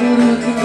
por último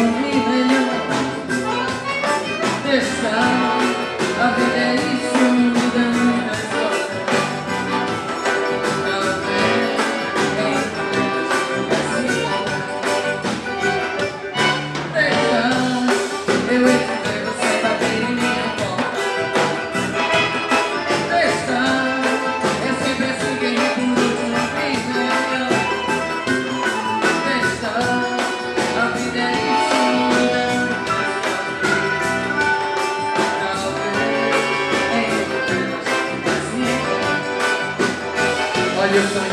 Yes, sir.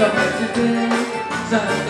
Somewhere to be, somewhere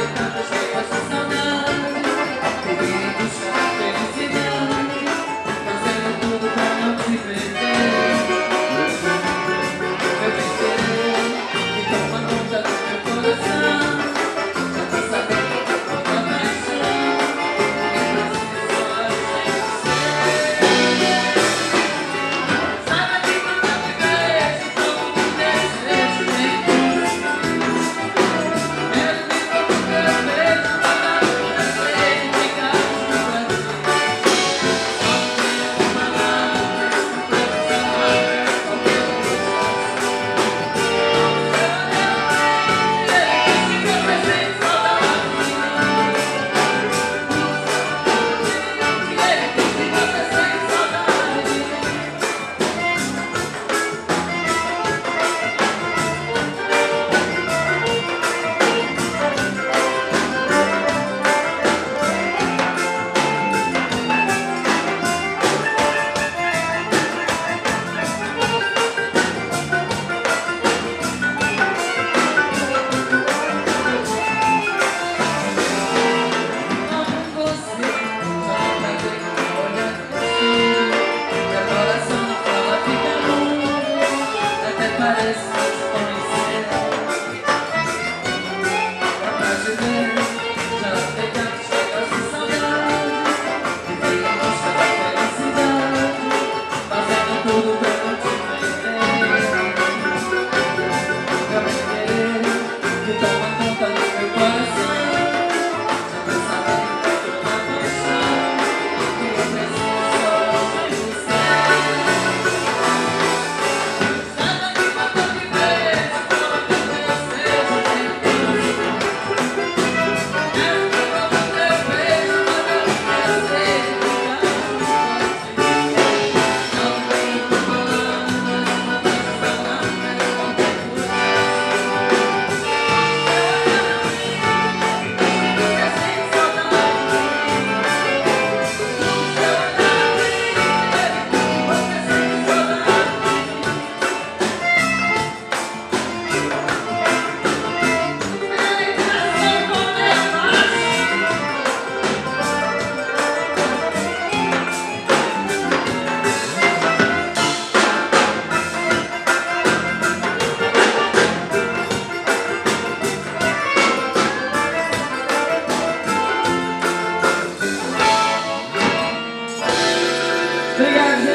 Obrigado,